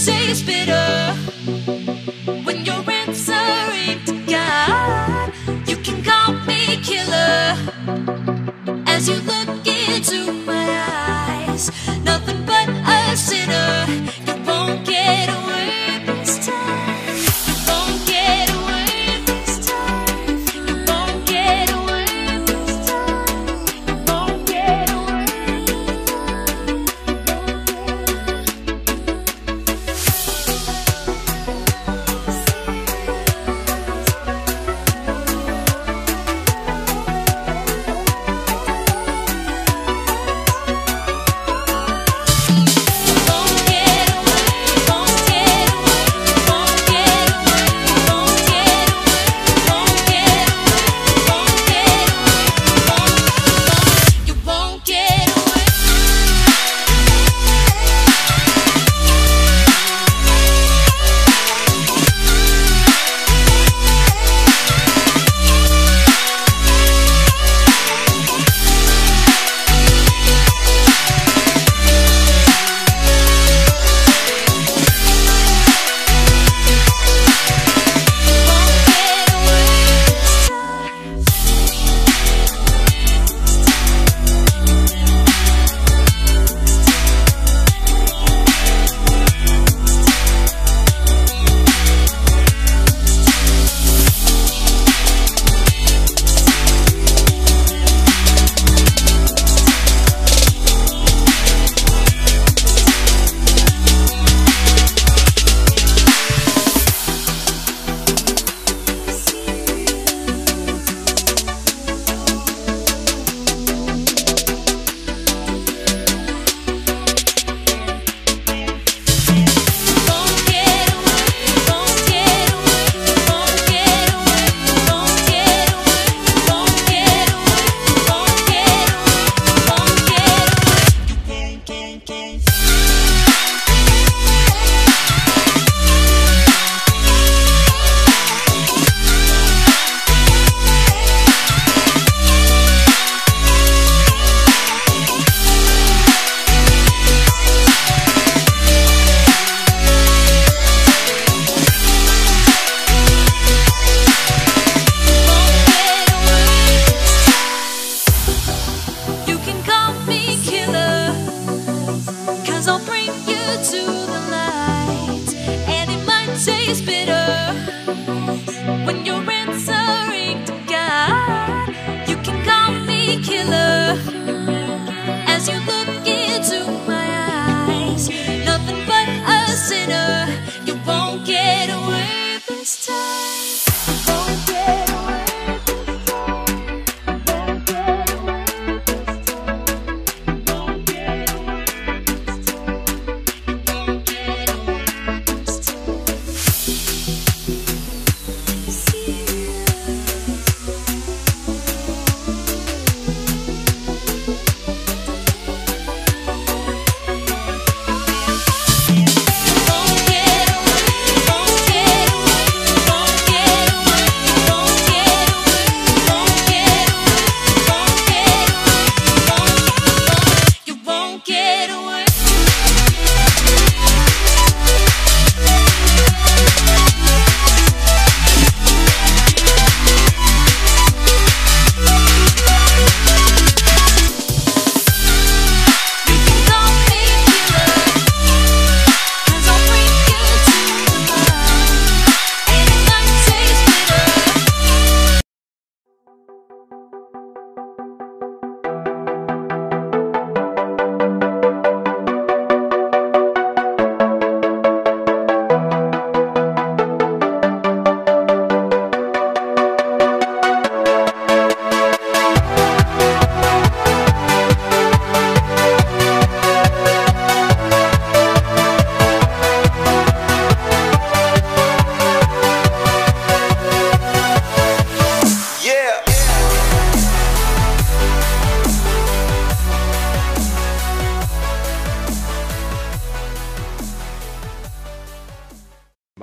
And it might taste bitter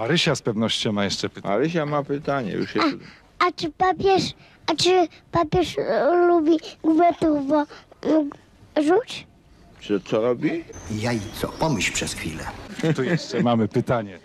Marysia z pewnością ma jeszcze pytanie. Marysia ma pytanie, już jest. A czy papież, a czy papież e, lubi gubetów, bo mm, rzuć? Co, co robi? Jajco, pomyśl przez chwilę. Tu jeszcze mamy pytanie.